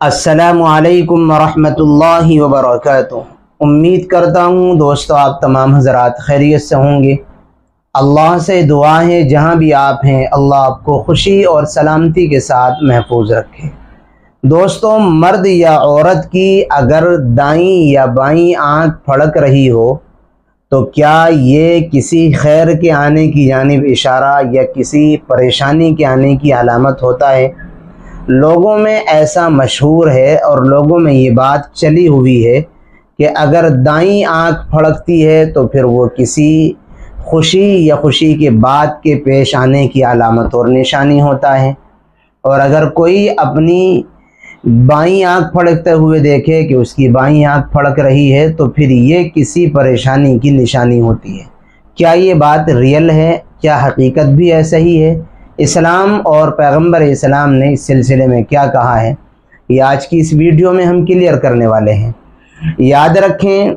असलकम वरहमतुल्लाहि वबरकatuh उम्मीद करता हूँ दोस्तों आप तमाम हजरात खैरियत से होंगे। अल्लाह से दुआ है, जहाँ भी आप हैं, अल्लाह आपको खुशी और सलामती के साथ महफूज रखे। दोस्तों, मर्द या औरत की अगर दाई या बाई आँख फड़क रही हो तो क्या ये किसी खैर के आने की जानब इशारा या किसी परेशानी के आने की अलामत होता है? लोगों में ऐसा मशहूर है और लोगों में ये बात चली हुई है कि अगर दाई आँख फड़कती है तो फिर वो किसी खुशी या खुशी के बाद के पेश आने की अलामत और निशानी होता है। और अगर कोई अपनी बाई आँख फड़कते हुए देखे कि उसकी बाई आँख फड़क रही है तो फिर ये किसी परेशानी की निशानी होती है। क्या ये बात रियल है? क्या हकीकत भी ऐसा ही है? इस्लाम और पैगंबर इस्लाम ने इस सिलसिले में क्या कहा है? ये आज की इस वीडियो में हम क्लियर करने वाले हैं। याद रखें,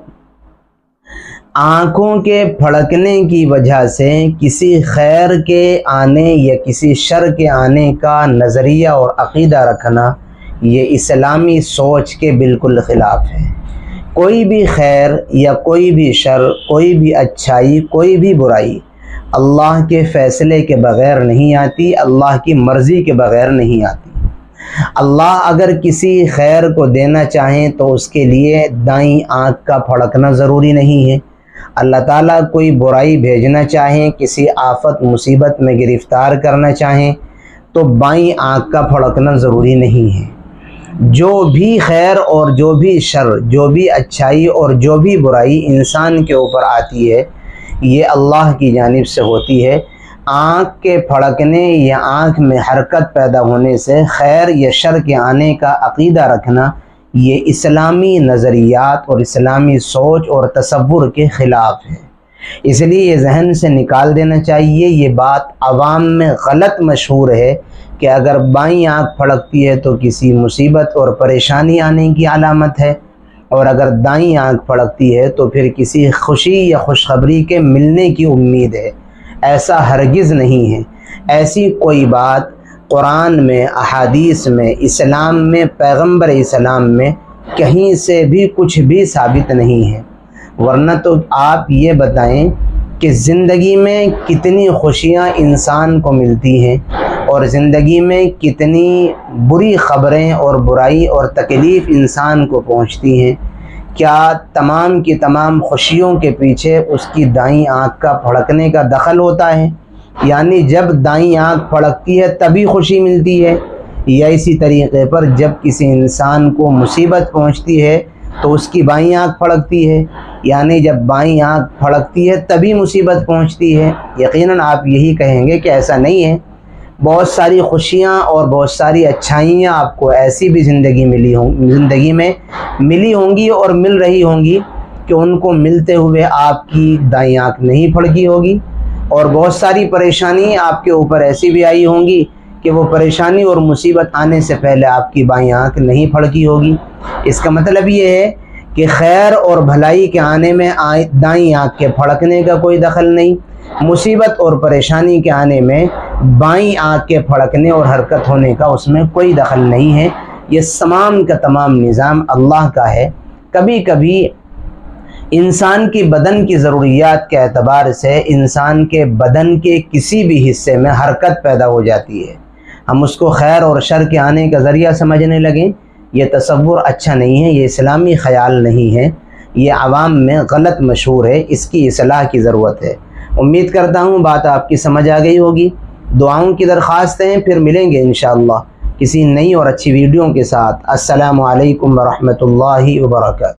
आँखों के फड़कने की वजह से किसी खैर के आने या किसी शर के आने का नज़रिया और अकीदा रखना, ये इस्लामी सोच के बिल्कुल ख़िलाफ़ है। कोई भी खैर या कोई भी शर, कोई भी अच्छाई, कोई भी बुराई अल्लाह के फ़ैसले के बग़ैर नहीं आती, अल्लाह की मर्ज़ी के बग़ैर नहीं आती। अल्लाह अगर किसी खैर को देना चाहें तो उसके लिए दाई आँख का फड़कना ज़रूरी नहीं है। अल्लाह ताला कोई बुराई भेजना चाहें, किसी आफत, मुसीबत में गिरफ़्तार करना चाहें तो बाई आँख का फड़कना ज़रूरी नहीं है। जो भी खैर और जो भी शर, जो भी अच्छाई और जो भी बुराई इंसान के ऊपर आती है ये अल्लाह की जानब से होती है। आँख के फड़कने या आँख में हरकत पैदा होने से खैर या शर के आने का अकीदा रखना, ये इस्लामी नज़रियात और इस्लामी सोच और तस्वुर के ख़िलाफ़ है। इसलिए ये जहन से निकाल देना चाहिए। ये बात आवाम में गलत मशहूर है कि अगर बाई आँख फड़कती है तो किसी मुसीबत और परेशानी आने की अलामत है। और अगर दाई आँख फड़कती है तो फिर किसी खुशी या खुशखबरी के मिलने की उम्मीद है। ऐसा हरगिज़ नहीं है। ऐसी कोई बात कुरान में, अहादीस में, इस्लाम में, पैगंबर इस्लाम में कहीं से भी कुछ भी साबित नहीं है। वरना तो आप ये बताएँ कि ज़िंदगी में कितनी खुशियाँ इंसान को मिलती हैं और ज़िंदगी में कितनी बुरी ख़बरें और बुराई और तकलीफ़ इंसान को पहुँचती हैं, क्या तमाम की तमाम खुशियों के पीछे उसकी दाई आँख का फड़कने का दखल होता है? यानी जब दाई आँख फड़कती है, तभी खुशी मिलती है। या इसी तरीके पर जब किसी इंसान को मुसीबत पहुँचती है तो उसकी बाई आँख फड़कती है। यानी जब बाई आँख फड़कती है, तभी मुसीबत पहुँचती है। यकीनन आप यही कहेंगे कि ऐसा नहीं है। बहुत सारी खुशियाँ और बहुत सारी अच्छाइयाँ आपको ऐसी भी ज़िंदगी मिली हों, ज़िंदगी में मिली होंगी और मिल रही होंगी कि उनको मिलते हुए आपकी दाई आँख नहीं फड़की होगी। और बहुत सारी परेशानी आपके ऊपर ऐसी भी आई होंगी कि वो परेशानी और मुसीबत आने से पहले आपकी बाई आँख नहीं फड़की होगी। इसका मतलब ये है कि खैर और भलाई के आने में दाई आँख के फड़कने का कोई दखल नहीं। मुसीबत और परेशानी के आने में बाई आँख के फड़कने और हरकत होने का उसमें कोई दखल नहीं है। ये तमाम का तमाम निज़ाम अल्लाह का है। कभी कभी इंसान की बदन की ज़रूरियात के अतबार से इंसान के बदन के किसी भी हिस्से में हरकत पैदा हो जाती है। हम उसको खैर और शर के आने का ज़रिया समझने लगें। ये तस्वुर अच्छा नहीं है, ये इस्लामी ख्याल नहीं है। ये आवाम में गलत मशहूर है, इसकी असलाह की ज़रूरत है। उम्मीद करता हूँ बात आपकी समझ आ गई होगी। दुआओं की दरख्वास्त फिर मिलेंगे इन किसी नई और अच्छी वीडियो के साथ। असलकम वरहमल वर्क